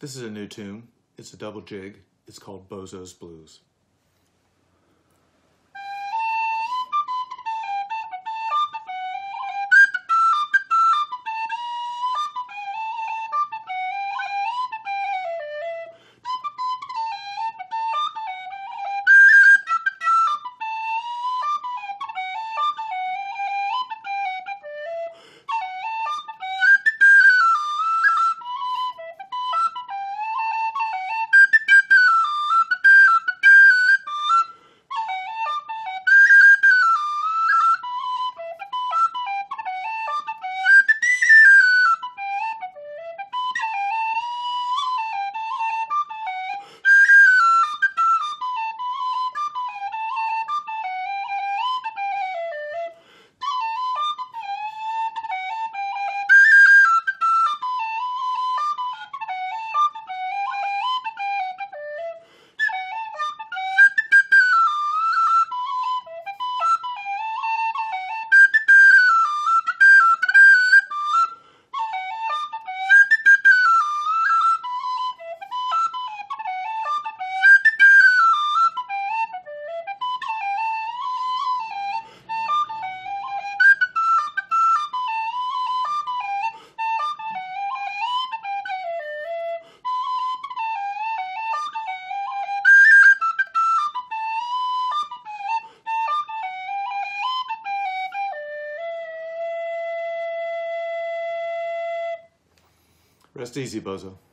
This is a new tune. It's a double jig. It's called Bozo's Blues. Rest easy, Bozo.